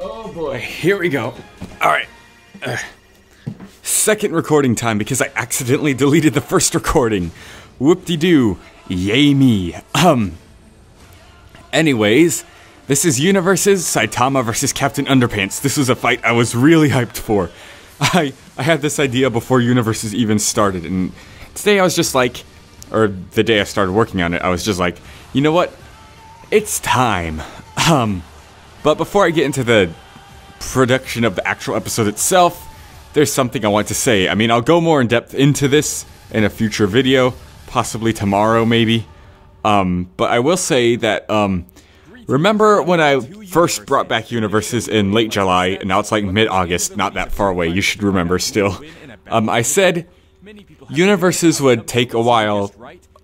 Oh boy. Here we go. All right. Uh, second recording time because I accidentally deleted the first recording. Whoop-de-doo. Yay me. Um. Anyways, this is Universes Saitama versus Captain Underpants. This was a fight I was really hyped for. I I had this idea before Universes even started, and today I was just like, or the day I started working on it, I was just like, you know what? It's time. Um, but before I get into the production of the actual episode itself, there's something I want to say. I mean, I'll go more in depth into this in a future video, possibly tomorrow, maybe. Um, but I will say that, um, remember when I first brought back Universes in late July, and now it's like mid-August, not that far away, you should remember still. Um, I said Universes would take a while,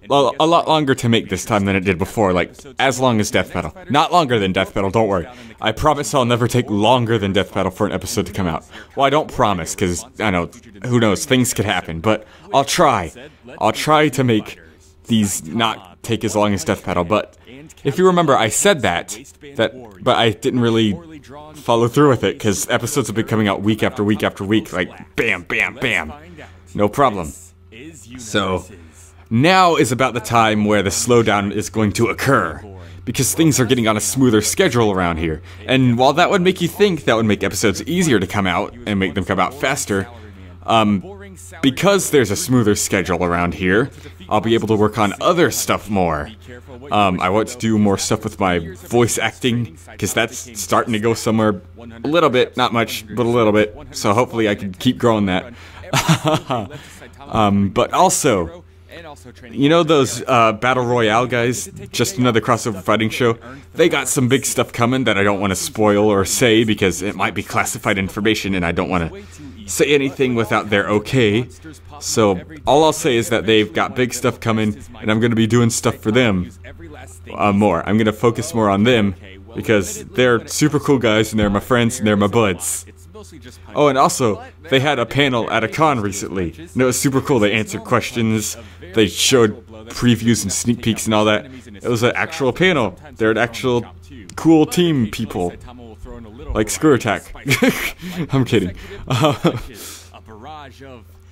well, a lot longer to make this time than it did before, like, as long as Death Battle. Not longer than Death Battle, don't worry. I promise I'll never take longer than Death Battle for an episode to come out. Well, I don't promise, because, I know, who knows, things could happen, but I'll try. I'll try to make these not take as long as Death Battle, but if you remember, I said that, that, but I didn't really follow through with it, because episodes have been coming out week after week after week, like, bam, bam, bam. No problem. So, now is about the time where the slowdown is going to occur. Because things are getting on a smoother schedule around here. And while that would make you think that would make episodes easier to come out and make them come out faster, um, because there's a smoother schedule around here, I'll be able to work on other stuff more. Um, I want to do more stuff with my voice acting, because that's starting to go somewhere a little bit, not much, but a little bit. So hopefully I can keep growing that. um, but also, you know those uh, Battle Royale guys? Just another crossover fighting show? They got some big stuff coming that I don't want to spoil or say because it might be classified information and I don't want to say anything without their okay. So all I'll say is that they've got big stuff coming and I'm going to be doing stuff for them uh, more. I'm going to focus more on them because they're super cool guys and they're my friends and they're my buds. Oh, and also, they had a panel at a con recently, and it was super cool. They answered questions, they showed previews and sneak peeks and all that. It was an actual panel. They're an actual cool team people. Like Screw Attack. I'm kidding.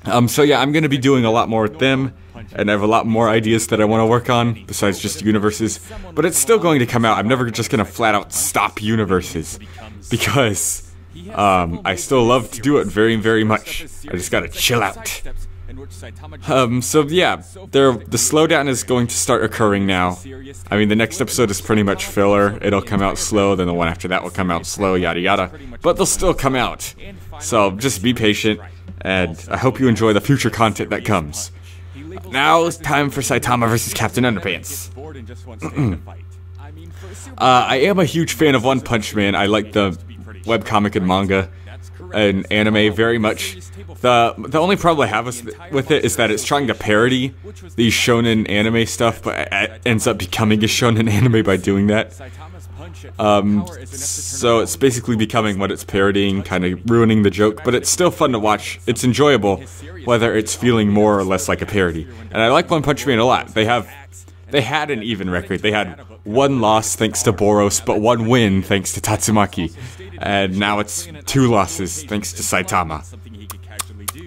Um, so yeah, I'm gonna be doing a lot more with them, and I have a lot more ideas that I want to work on besides just universes. But it's still going to come out. I'm never just gonna flat out stop universes because um, I still love to do it very, very much. I just gotta chill out. Um, so yeah, there, the slowdown is going to start occurring now. I mean, the next episode is pretty much filler. It'll come out slow, then the one after that will come out slow, yada yada. But they'll still come out. So just be patient, and I hope you enjoy the future content that comes. Now it's time for Saitama versus Captain Underpants. uh, I am a huge fan of One Punch Man. I like the webcomic and manga and anime very much. The the only problem I have with, with it is that it's trying to parody the shonen anime stuff, but it ends up becoming a shonen anime by doing that. Um, so it's basically becoming what it's parodying, kind of ruining the joke, but it's still fun to watch. It's enjoyable, whether it's feeling more or less like a parody. And I like One Punch Man a lot. They have, they had an even record. They had one loss thanks to Boros, but one win thanks to Tatsumaki and now it's two losses thanks to Saitama.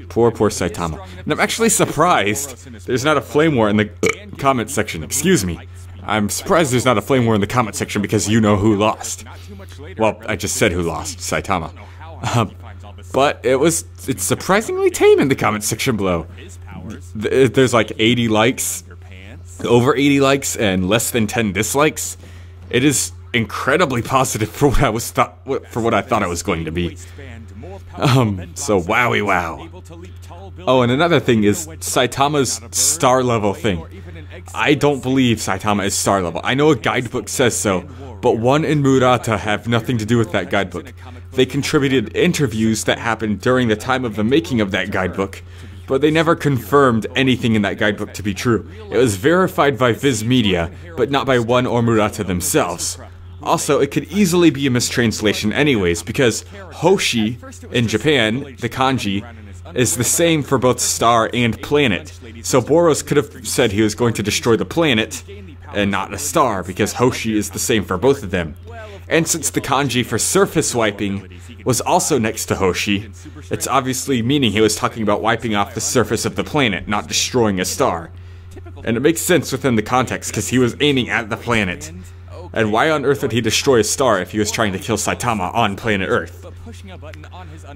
Poor, poor Saitama. And I'm actually surprised there's not a flame war in the comment section. Excuse me. I'm surprised there's not a flame war in the comment section because you know who lost. Well, I just said who lost, Saitama. Um, but it was, it's surprisingly tame in the comment section below. There's like 80 likes, over 80 likes, and less than 10 dislikes. It is incredibly positive for what I was thought for what I thought I was going to be. Um, so wowie wow. Oh, and another thing is Saitama's star level thing. I don't believe Saitama is star level. I know a guidebook says so, but One and Murata have nothing to do with that guidebook. They contributed interviews that happened during the time of the making of that guidebook, but they never confirmed anything in that guidebook to be true. It was verified by Viz Media, but not by One or Murata themselves. Also, it could easily be a mistranslation anyways, because Hoshi in Japan, the kanji, is the same for both star and planet. So Boros could have said he was going to destroy the planet and not a star, because Hoshi is the same for both of them. And since the kanji for surface wiping was also next to Hoshi, it's obviously meaning he was talking about wiping off the surface of the planet, not destroying a star. And it makes sense within the context because he was aiming at the planet. And why on earth would he destroy a star if he was trying to kill Saitama on planet Earth?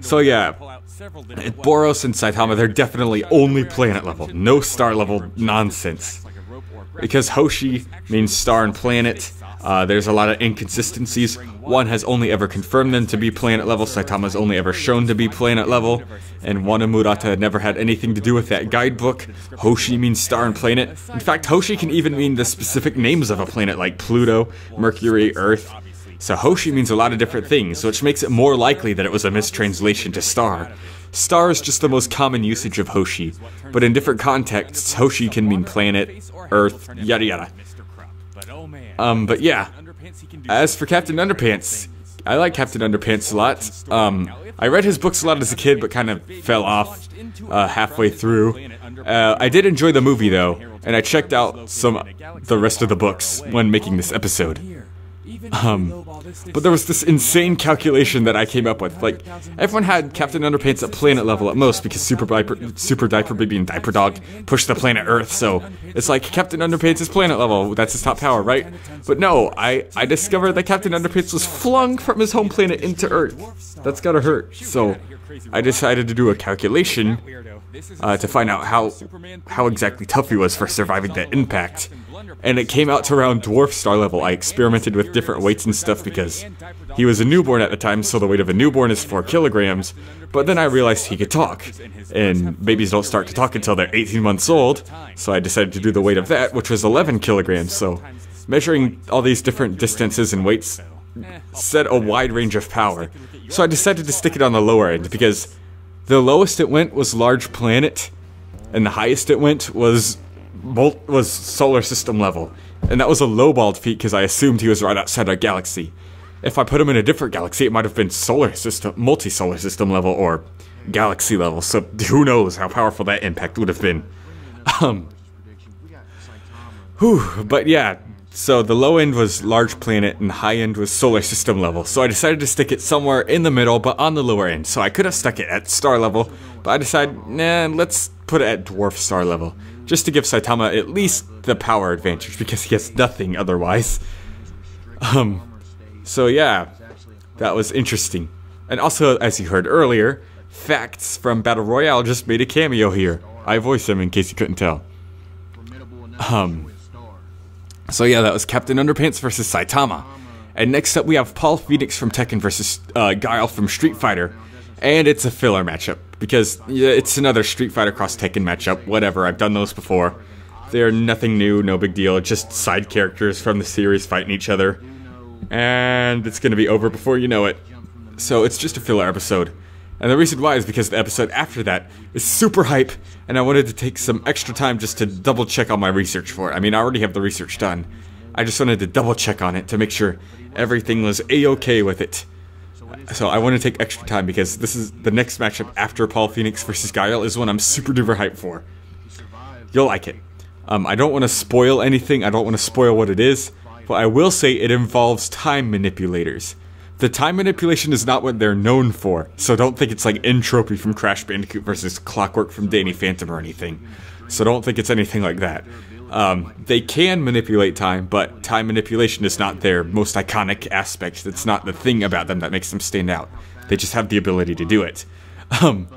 So yeah, Boros and Saitama, they're definitely only planet level, no star level nonsense. Because Hoshi means star and planet, uh, there's a lot of inconsistencies. One has only ever confirmed them to be planet level, Saitama's only ever shown to be planet level, and Wano Murata never had anything to do with that guidebook. Hoshi means star and planet. In fact, Hoshi can even mean the specific names of a planet like Pluto, Mercury, Earth. So Hoshi means a lot of different things, which makes it more likely that it was a mistranslation to star. Star is just the most common usage of Hoshi, but in different contexts, Hoshi can mean planet, Earth, yada yada. Um, but yeah. As for Captain Underpants, I like Captain Underpants a lot. Um, I read his books a lot as a kid, but kind of fell off uh, halfway through. Uh, I did enjoy the movie though, and I checked out some the rest of the books when making this episode. Um, but there was this insane calculation that I came up with. Like, everyone had Captain Underpants at planet level at most because Super Diaper, Super Diaper Baby and Diaper Dog pushed the planet Earth. So it's like Captain Underpants is planet level. That's his top power, right? But no, I I discovered that Captain Underpants was flung from his home planet into Earth. That's gotta hurt. So I decided to do a calculation uh, to find out how how exactly tough he was for surviving that impact and it came out to around dwarf star level. I experimented with different weights and stuff because he was a newborn at the time, so the weight of a newborn is 4 kilograms. But then I realized he could talk, and babies don't start to talk until they're 18 months old, so I decided to do the weight of that, which was 11 kilograms. So measuring all these different distances and weights set a wide range of power. So I decided to stick it on the lower end because the lowest it went was large planet, and the highest it went was Bolt was solar system level, and that was a lowballed feat because I assumed he was right outside our galaxy. If I put him in a different galaxy, it might have been solar system, multi-solar system level, or galaxy level. So who knows how powerful that impact would have been. Um, whew, but yeah, so the low end was large planet and high end was solar system level. So I decided to stick it somewhere in the middle, but on the lower end. So I could have stuck it at star level, but I decided, nah, let's put it at dwarf star level just to give Saitama at least the power advantage because he has nothing otherwise. Um, so yeah, that was interesting. And also, as you heard earlier, Facts from Battle Royale just made a cameo here. I voiced him in case you couldn't tell. Um, so yeah, that was Captain Underpants versus Saitama. And next up we have Paul Phoenix from Tekken versus uh, Guile from Street Fighter. And it's a filler matchup because it's another Street Fighter Cross Tekken matchup. Whatever, I've done those before. They're nothing new, no big deal. Just side characters from the series fighting each other, and it's gonna be over before you know it. So it's just a filler episode. And the reason why is because the episode after that is super hype, and I wanted to take some extra time just to double check on my research for it. I mean, I already have the research done. I just wanted to double check on it to make sure everything was a-okay with it. So I want to take extra time because this is the next matchup after Paul Phoenix versus Guile is one I'm super duper hyped for. You'll like it. Um, I don't want to spoil anything. I don't want to spoil what it is, but I will say it involves time manipulators. The time manipulation is not what they're known for, so don't think it's like N. Tropy from Crash Bandicoot versus Clockwork from Danny Phantom or anything. So don't think it's anything like that. Um, they can manipulate time, but time manipulation is not their most iconic aspect. It's not the thing about them that makes them stand out. They just have the ability to do it. Um,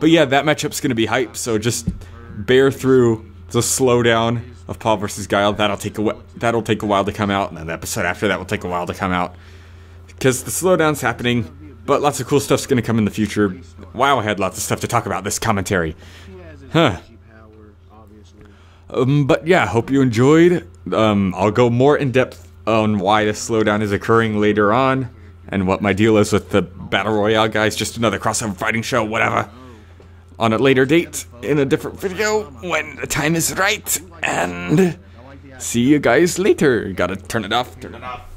but yeah, that matchup's going to be hype, so just bear through the slowdown of Paul versus Guile. That'll take a that'll take a while to come out, and then the episode after that will take a while to come out because the slowdown's happening. But lots of cool stuff's going to come in the future. Wow, I had lots of stuff to talk about this commentary. Huh. Um, but yeah, hope you enjoyed. Um, I'll go more in depth on why the slowdown is occurring later on, and what my deal is with the Battle Royale guys. Just another crossover fighting show, whatever. On a later date, in a different video, when the time is right. And see you guys later. Gotta turn it off, turn it off.